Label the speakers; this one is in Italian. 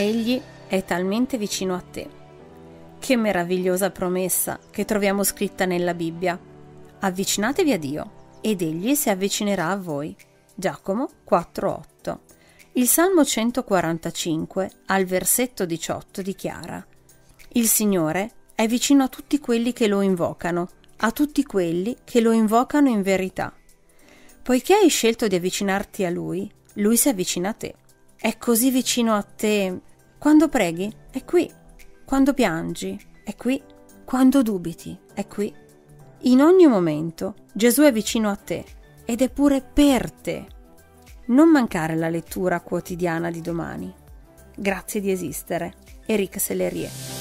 Speaker 1: Egli è talmente vicino a te. Che meravigliosa promessa che troviamo scritta nella Bibbia. Avvicinatevi a Dio ed egli si avvicinerà a voi. Giacomo 4:8. Il Salmo 145 al versetto 18 dichiara Il Signore è vicino a tutti quelli che lo invocano, a tutti quelli che lo invocano in verità. Poiché hai scelto di avvicinarti a Lui, Lui si avvicina a te. È così vicino a te. Quando preghi, è qui. Quando piangi, è qui. Quando dubiti, è qui. In ogni momento Gesù è vicino a te ed è pure per te. Non mancare la lettura quotidiana di domani. Grazie di esistere. Eric Sellerie.